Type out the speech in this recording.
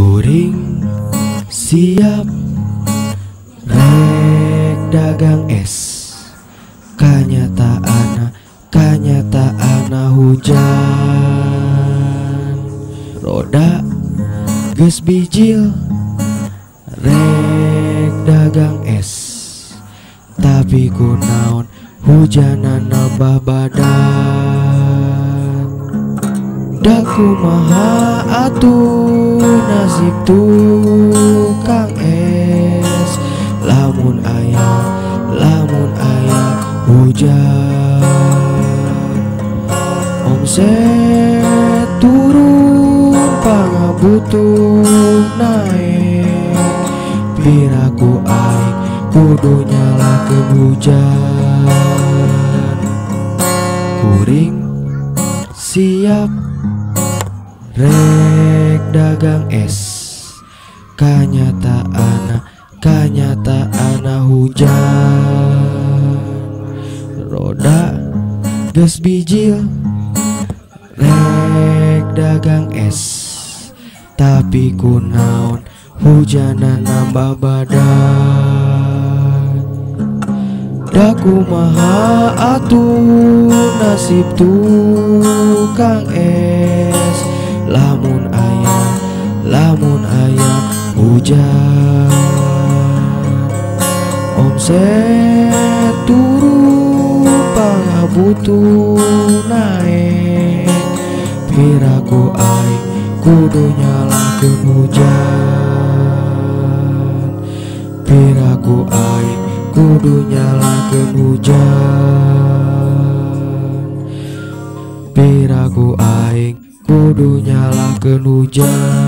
Kuring siap Rek dagang es. Kanyataan Kanyataan hujan. Roda Ges bijil Rek dagang es. Tapi ku naon Hujanan nambah badan Daku maha atuh nasib tukang es. Lamun ayah, lamun ayah hujan. Omset turun pangabutuh naik. Piraku aing kudu nyalakeun hujan Kuring siap Rek dagang es. Kanyataan Kanyataan hujan. Roda Ges bijil. Rek dagang es. Tapi ku naon Hujanan nambah badan. Daku maha atuh nasib tukang es hujan. Omset turun pangabutuh naik. Piraku aing kudu nyalakeun hujan Piraku aing kudu nyalakeun hujan Piraku aing kudu nyalakeun hujan